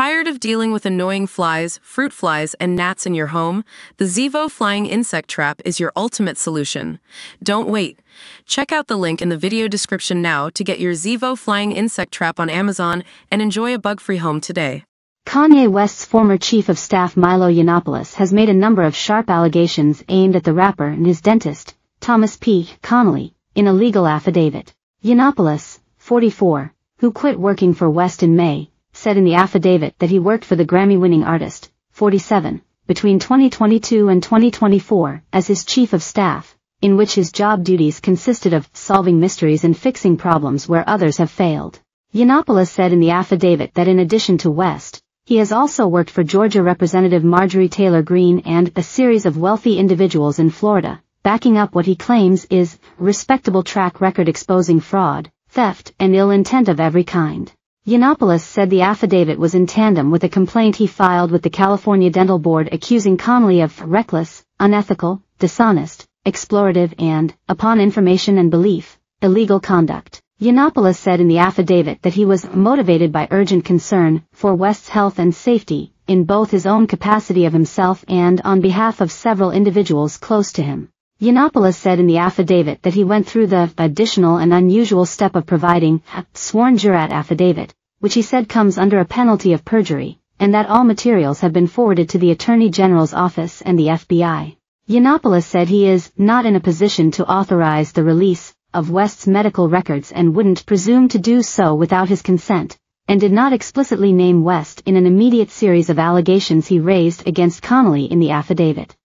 Tired of dealing with annoying flies, fruit flies, and gnats in your home? The Zevo Flying Insect Trap is your ultimate solution. Don't wait. Check out the link in the video description now to get your Zevo Flying Insect Trap on Amazon and enjoy a bug-free home today. Kanye West's former chief of staff Milo Yiannopoulos has made a number of sharp allegations aimed at the rapper and his dentist, Thomas P. Connelly, in a legal affidavit. Yiannopoulos, 44, who quit working for West in May, said in the affidavit that he worked for the Grammy-winning artist, 47, between 2022 and 2024 as his chief of staff, in which his job duties consisted of solving mysteries and fixing problems where others have failed. Yiannopoulos said in the affidavit that in addition to West, he has also worked for Georgia Representative Marjorie Taylor Greene and a series of wealthy individuals in Florida, backing up what he claims is respectable track record exposing fraud, theft, and ill intent of every kind. Yiannopoulos said the affidavit was in tandem with a complaint he filed with the California Dental Board accusing Connelly of reckless, unethical, dishonest, explorative and, upon information and belief, illegal conduct. Yiannopoulos said in the affidavit that he was motivated by urgent concern for West's health and safety, in both his own capacity of himself and on behalf of several individuals close to him. Yiannopoulos said in the affidavit that he went through the additional and unusual step of providing a sworn jurat affidavit, which he said comes under a penalty of perjury, and that all materials have been forwarded to the Attorney General's office and the FBI. Yiannopoulos said he is not in a position to authorize the release of West's medical records and wouldn't presume to do so without his consent, and did not explicitly name West in an immediate series of allegations he raised against Connelly in the affidavit.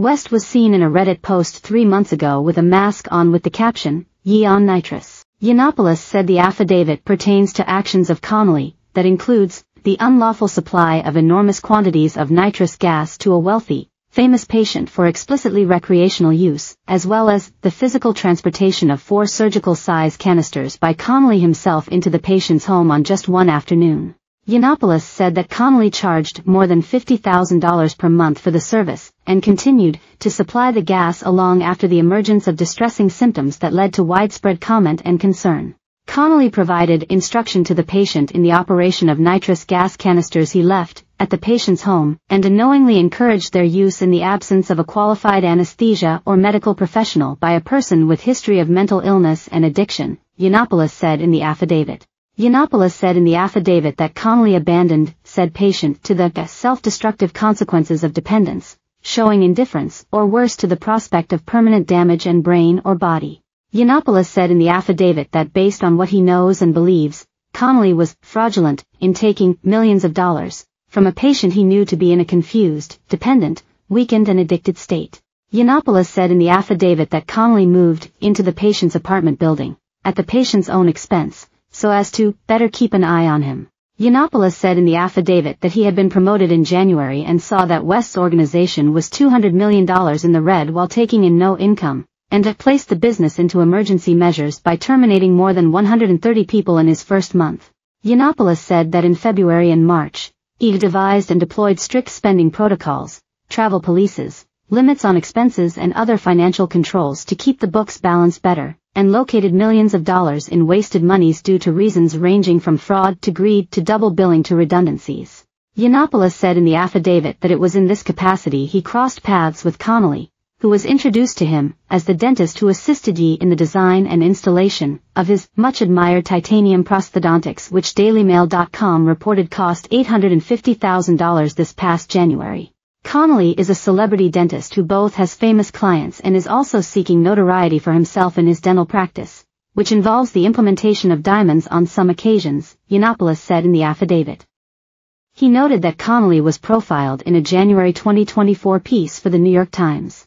West was seen in a Reddit post three months ago with a mask on with the caption, Ye on nitrous. Yiannopoulos said the affidavit pertains to actions of Connelly, that includes, the unlawful supply of enormous quantities of nitrous gas to a wealthy, famous patient for explicitly recreational use, as well as the physical transportation of four surgical-size canisters by Connelly himself into the patient's home on just one afternoon. Yiannopoulos said that Connelly charged more than $50,000 per month for the service, and continued to supply the gas along after the emergence of distressing symptoms that led to widespread comment and concern. Connelly provided instruction to the patient in the operation of nitrous gas canisters he left at the patient's home, and unknowingly encouraged their use in the absence of a qualified anesthesia or medical professional by a person with history of mental illness and addiction, Yiannopoulos said in the affidavit. Yiannopoulos said in the affidavit that Connelly abandoned said patient to the self-destructive consequences of dependence, showing indifference or worse to the prospect of permanent damage in brain or body. Yiannopoulos said in the affidavit that based on what he knows and believes, Connelly was fraudulent in taking millions of dollars from a patient he knew to be in a confused, dependent, weakened and addicted state. Yiannopoulos said in the affidavit that Connelly moved into the patient's apartment building, at the patient's own expense, so as to better keep an eye on him. Yiannopoulos said in the affidavit that he had been promoted in January and saw that West's organization was $200 million in the red while taking in no income, and had placed the business into emergency measures by terminating more than 130 people in his first month. Yiannopoulos said that in February and March, he devised and deployed strict spending protocols, travel polices, limits on expenses and other financial controls to keep the books balanced better, and located millions of dollars in wasted monies due to reasons ranging from fraud to greed to double billing to redundancies. Yiannopoulos said in the affidavit that it was in this capacity he crossed paths with Connelly, who was introduced to him as the dentist who assisted Ye in the design and installation of his much-admired titanium prosthodontics which DailyMail.com reported cost $850,000 this past January. Connelly is a celebrity dentist who both has famous clients and is also seeking notoriety for himself in his dental practice, which involves the implementation of diamonds on some occasions, Yiannopoulos said in the affidavit. He noted that Connelly was profiled in a January 2024 piece for the New York Times.